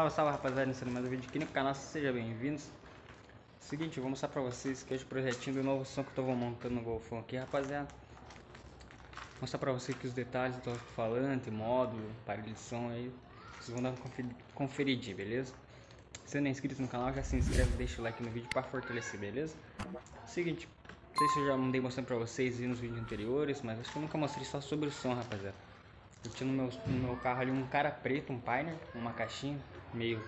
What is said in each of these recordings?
Salve, salve rapaziada, iniciando mais um vídeo aqui no canal, sejam bem-vindos Seguinte, eu vou mostrar pra vocês que hoje o projetinho do novo som que eu tô montando no Golfão aqui, rapaziada Vou mostrar pra vocês aqui os detalhes do falante, módulo, aparelho de som aí Vocês vão dar uma conferidinha, beleza? Se não é inscrito no canal, já se inscreve, deixa o like no vídeo pra fortalecer, beleza? Seguinte, não sei se eu já mandei mostrando pra vocês nos vídeos anteriores, mas acho que eu nunca mostrei só sobre o som, rapaziada eu tinha no meu, no meu carro ali um cara preto, um Pioneer, uma caixinha meio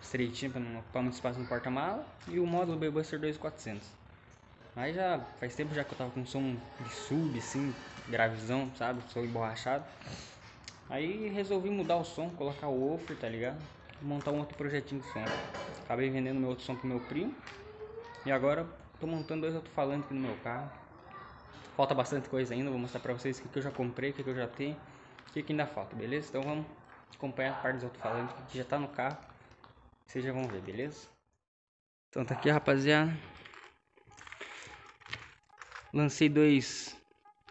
estreitinha para não ocupar muito espaço no porta-mala e o módulo B-Buster 2400. Aí já faz tempo já que eu tava com som de sub, assim, gravizão, sabe? Som emborrachado. Aí resolvi mudar o som, colocar o woofer, tá ligado? Montar um outro projetinho de som. Acabei vendendo meu outro som pro meu primo. E agora tô montando dois alto-falantes aqui no meu carro. Falta bastante coisa ainda, vou mostrar pra vocês o que, que eu já comprei, o que, que eu já tenho. O que, que ainda falta, beleza? Então vamos acompanhar a parte dos alto-falantes que já tá no carro. Vocês já vão ver, beleza? Então tá aqui, rapaziada. Lancei dois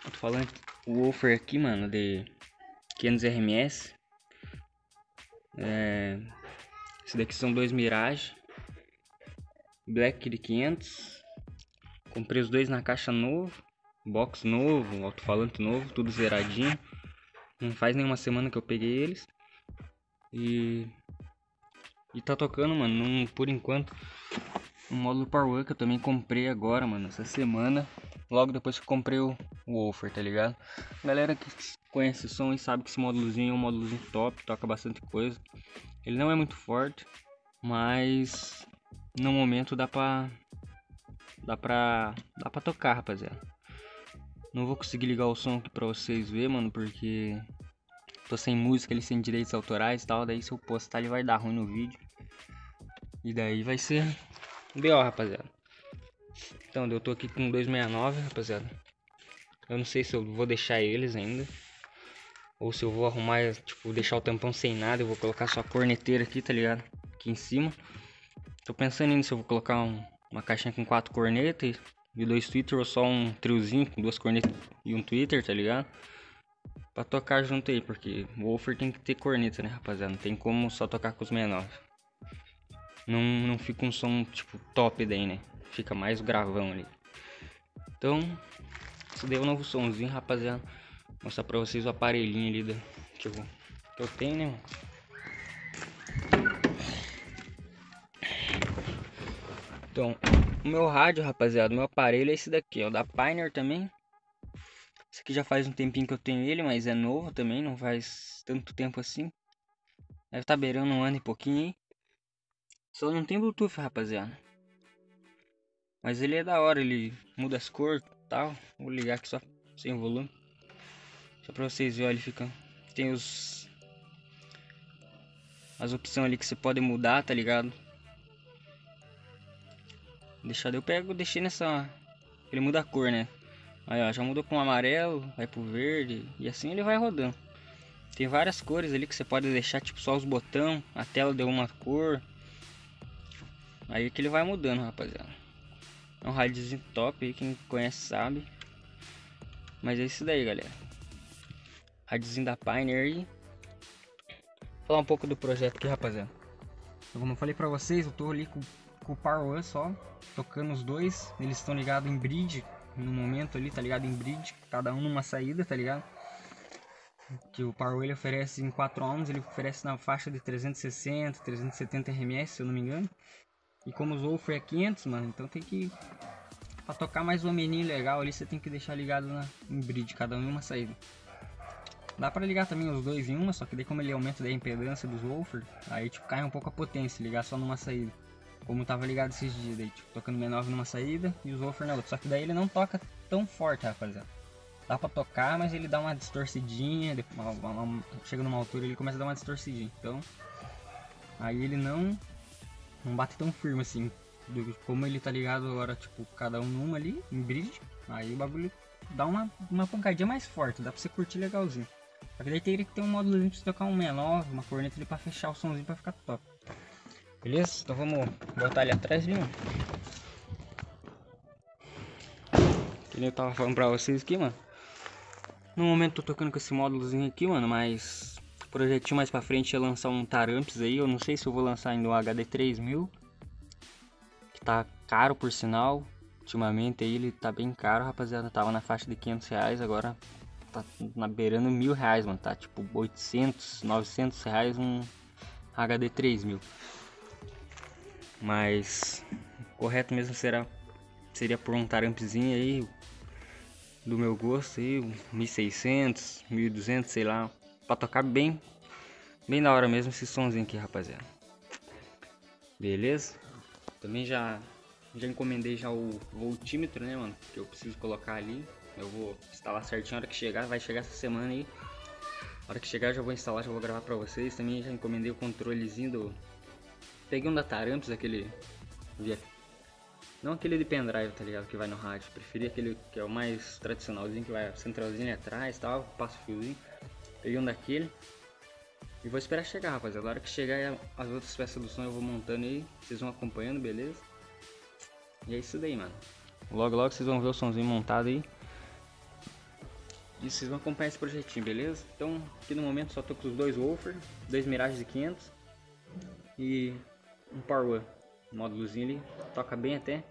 alto-falantes. Woofer aqui, mano, de 500 RMS. É... Esse daqui são dois Mirage. Black de 500. Comprei os dois na caixa novo. Box novo, alto-falante novo, tudo zeradinho. Não faz nenhuma semana que eu peguei eles. E. E tá tocando, mano, num, por enquanto. Um módulo Power que eu também comprei agora, mano, essa semana. Logo depois que comprei o, o Woofer, tá ligado? Galera que conhece o som e sabe que esse módulozinho é um módulozinho top, toca bastante coisa. Ele não é muito forte, mas no momento dá pra. Dá pra. Dá pra tocar, rapaziada. Não vou conseguir ligar o som aqui pra vocês verem, mano, porque tô sem música, ele sem direitos autorais e tal. Daí se eu postar ele vai dar ruim no vídeo. E daí vai ser B.O., rapaziada. Então, eu tô aqui com 269, rapaziada. Eu não sei se eu vou deixar eles ainda. Ou se eu vou arrumar, tipo, deixar o tampão sem nada. Eu vou colocar só a corneteira aqui, tá ligado? Aqui em cima. Tô pensando nisso, eu vou colocar um, uma caixinha com quatro cornetas de dois Twitter ou só um triozinho com duas cornetas e um Twitter, tá ligado? Pra tocar junto aí, porque o Wolfer tem que ter corneta, né, rapaziada? Não tem como só tocar com os menores. Não, não fica um som, tipo, top daí, né? Fica mais gravão ali. Então, daí é o novo somzinho, rapaziada. Vou mostrar pra vocês o aparelhinho ali da, que, eu, que eu tenho, né, mano? Então, o meu rádio, rapaziada, o meu aparelho é esse daqui, ó, da Pioneer também. Aqui já faz um tempinho que eu tenho ele, mas é novo também, não faz tanto tempo assim. Deve estar tá beirando um ano e pouquinho aí. Só não tem Bluetooth, rapaziada. Mas ele é da hora, ele muda as cores e tal. Vou ligar aqui só sem volume. Só pra vocês verem, ele fica... Tem os... As opções ali que você pode mudar, tá ligado? Deixar eu pego, deixei nessa. Ele muda a cor, né? Aí ó, já mudou com amarelo, vai pro verde e assim ele vai rodando. Tem várias cores ali que você pode deixar, tipo só os botão, a tela deu uma cor. Aí que ele vai mudando, rapaziada. É um rádiozinho top aí, quem conhece sabe. Mas é isso daí, galera. Rádiozinho da Pioneer. Vou falar um pouco do projeto aqui, rapaziada. Como eu falei pra vocês, eu tô ali com com o Power só, tocando os dois. Eles estão ligados em bridge no momento ali, tá ligado? Em bridge, cada um numa saída, tá ligado? Que o Power ele oferece em 4 ohms, ele oferece na faixa de 360, 370 RMS, se eu não me engano. E como o Wolf é 500, mano, então tem que para tocar mais um meninho legal ali, você tem que deixar ligado na em bridge, cada um em uma saída. Dá para ligar também os dois em uma, só que daí como ele aumenta a impedância dos Wolfer, aí tipo cai um pouco a potência, ligar só numa saída. Como tava ligado esses dias, daí, tipo, tocando menor numa saída e os woofer na outra. Só que daí ele não toca tão forte, rapaziada. Dá pra tocar, mas ele dá uma distorcidinha. Uma, uma, uma, chega numa altura ele começa a dar uma distorcidinha. Então, aí ele não, não bate tão firme assim. Do, como ele tá ligado agora, tipo, cada um numa ali, em bridge. Aí o bagulho dá uma, uma pancadinha mais forte, dá pra você curtir legalzinho. Só que daí teria que ter um pra você tocar um menor, uma corneta ali pra fechar o somzinho pra ficar top. Beleza? Então vamos botar ali atrás, viu? Que nem eu tava falando pra vocês aqui, mano. No momento tô tocando com esse módulozinho aqui, mano, mas projetinho mais pra frente é lançar um Taramps aí. Eu não sei se eu vou lançar ainda um HD 3000. Que tá caro por sinal. Ultimamente aí ele tá bem caro, rapaziada. Tava na faixa de 500 reais, agora tá na beirando mil reais, mano. Tá tipo 800, 900 reais um HD 3000. Mas correto mesmo será seria por um tarampzinho aí do meu gosto aí, 1600, 1200, sei lá, para tocar bem bem da hora mesmo esse somzinho aqui, rapaziada. Beleza? Também já já encomendei já o voltímetro, né, mano, que eu preciso colocar ali. Eu vou instalar certinho a hora que chegar, vai chegar essa semana aí. A hora que chegar já vou instalar, já vou gravar pra vocês. Também já encomendei o controlezinho do... Peguei um da Taramps, aquele... Não aquele de pendrive, tá ligado? Que vai no rádio. Preferi aquele que é o mais tradicionalzinho, que vai centralzinho atrás e tal, passa o fiozinho. Peguei um daquele. E vou esperar chegar, rapaziada. A hora que chegar as outras peças do som eu vou montando aí. Vocês vão acompanhando, beleza? E é isso daí, mano. Logo, logo vocês vão ver o somzinho montado aí. E vocês vão acompanhar esse projetinho, beleza? Então, aqui no momento só tô com os dois Wolfer, dois Mirage de 500 e um Power One, módulozinho ali, toca bem até.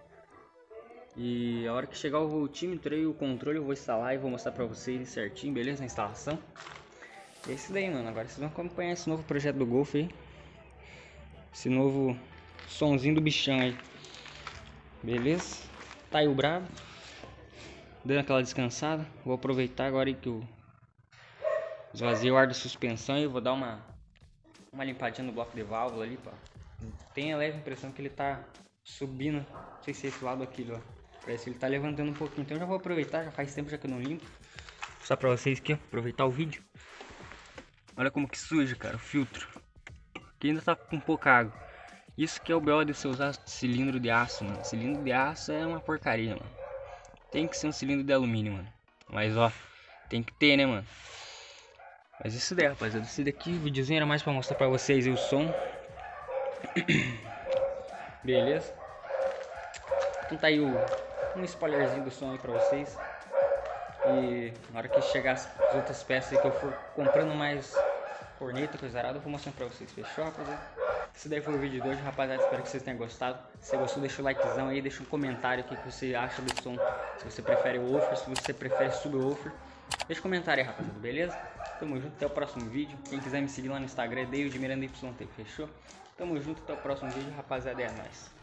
E a hora que chegar o voltímetro e o controle eu vou instalar e vou mostrar pra vocês certinho, beleza? A instalação. É isso daí, mano. Agora vocês vão acompanhar esse novo projeto do Golf aí. Esse novo sonzinho do bichão aí. Beleza? Tá aí o brabo dando aquela descansada. Vou aproveitar agora que eu esvaziei o ar da suspensão e vou dar uma, uma limpadinha no bloco de válvula ali. Tem a leve impressão que ele tá subindo, não sei se é esse lado aqui, ó. Parece que ele tá levantando um pouquinho, então já vou aproveitar, já faz tempo já que eu não limpo. Só pra vocês aqui, aproveitar o vídeo. Olha como que suja, cara, o filtro. Aqui ainda tá com pouca água. Isso que é o BO de você usar cilindro de aço, mano. Cilindro de aço é uma porcaria, mano. Tem que ser um cilindro de alumínio, mano. Mas ó, tem que ter, né, mano? Mas isso daí, rapaziada. Esse daqui, o videozinho era mais pra mostrar pra vocês o som. Beleza? Então tá aí o, um spoilerzinho do som aí pra vocês. E na hora que chegar as outras peças aí que eu for comprando mais corneta, coisa arada, eu vou mostrando pra vocês. Fechou, rapaziada? Esse daí foi o vídeo de hoje, rapaziada. Espero que vocês tenham gostado. Se você gostou, deixa o likezão aí, deixa um comentário o que você acha do som. Se você prefere o offer, se você prefere subwoofer. Deixa um comentário aí, rapaziada, beleza? Tamo junto, até o próximo vídeo. Quem quiser me seguir lá no Instagram é DavidMirandaYT, fechou? Tamo junto, até o próximo vídeo, rapaziada, é nóis.